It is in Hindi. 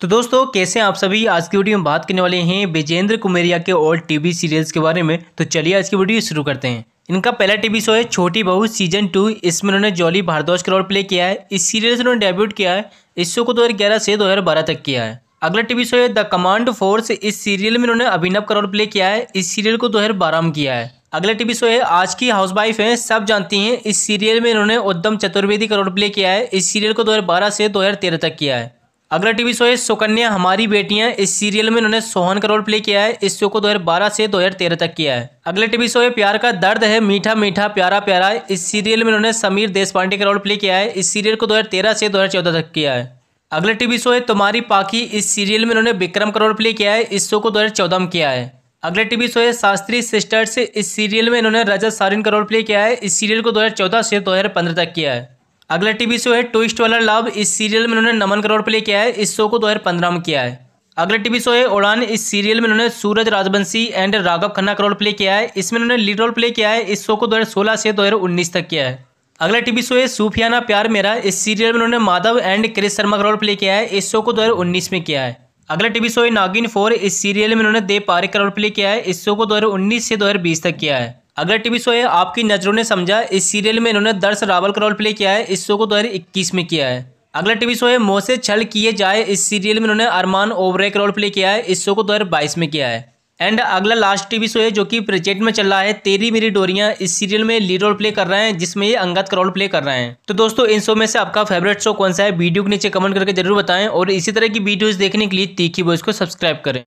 तो दोस्तों, कैसे आप सभी आज की वीडियो में बात करने वाले हैं विजेंद्र कुमेरिया के ओल्ड टीवी सीरियल्स के बारे में। तो चलिए आज की वीडियो शुरू करते हैं। इनका पहला टीवी शो है, छोटी बहू सीज़न टू इसमें उन्होंने जॉली भारद्वाज का रोल प्ले किया है। इस सीरियल से उन्होंने डेब्यूट किया है। इस शो को दो हज़ार ग्यारह से दो हज़ार बारह तक किया है। अगला टीवी शो है द कमांड फोर्स इस सीरियल में उन्होंने अभिनव का रोल प्ले किया है। इस सीरियल को दो हज़ार बारह में किया है। अगला टीवी शो है, आज की हाउसवाइफ है, सब जानती हैं। इस सीरियल में इन्होंने उद्यम चतुर्वेदी का रोल प्ले किया है। इस सीरियल को 2012 से 2013 तक किया है। अगला टीवी शो है, सुकन्या, हमारी बेटियाँ। इस सीरियल में उन्होंने सोहन का रोल प्ले किया है। इस शो को 2012 से 2013 तक किया है। अगला टीवी शो है, प्यार का दर्द है, मीठा मीठा, प्यारा प्यारा। इस सीरियल में उन्होंने समीर देश पांडे का रोल प्ले किया है। इस सीरियल को 2013 से 2014 तक किया है। अगला टीवी शो है, तुम्हारी पाखी। इस सीरियल में उन्होंने विक्रम का रोल प्ले किया है। इस शो को दो हज़ार चौदह में किया है। अगला टीवी शो है, शास्त्री सिस्टर्स। इस सीरियल में इन्होंने रजत सारिन का रोल प्ले किया है। इस सीरियल को 2014 से 2015 तक किया है। अगला टीवी शो है ट्विस्ट वाला लव। इस सीरियल में उन्होंने नमन का रोल प्ले किया है। इस शो को 2015 में किया है। अगला टीवी शो है उड़ान। इस सीरियल में उन्होंने सूरज राजवंशी एंड राघव खन्ना का प्ले किया है। इसमें उन्होंने लीड रोल प्ले किया है। इस शो को 2016 से 2019 तक किया है। अगला टीवी शो है सूफियाना प्यार मेरा। इस सीरियल में उन्होंने माधव एंड क्रिस शर्मा का रोल प्ले किया है। इस शो को दो हज़ार उन्नीस में किया है। अगला टीवी शो है नागिन फोर। इस सीरियल में उन्होंने देव पारिक का रोल प्ले किया है। इस शो को 2019 से 2020 तक किया है। अगला टीवी शो है, आपकी नज़रों ने समझा, इस सीरियल में इन्होंने दर्श रावल का रोल प्ले किया है, इस शो को 2021 में किया है। अगला टीवी शो है, मोह से छल किए जाए, इस सीरियल में इन्होंने अरमान ओबरे का रोल प्ले किया है, इस शो को 2022 में किया है। एंड अगला लास्ट टीवी शो है, जो कि प्रेजेंट में चल रहा है, तेरी मेरी डोरियाँ, इस सीरियल में लीड रोल प्ले कर रहे हैं, जिसमें ये अंगद का रोल प्ले कर रहे हैं। तो दोस्तों, इन शो में से आपका फेवरेट शो कौन सा है? वीडियो के नीचे कमेंट करके ज़रूर बताएँ, और इसी तरह की वीडियोस देखने के लिए तीखी वॉइस को सब्सक्राइब करें।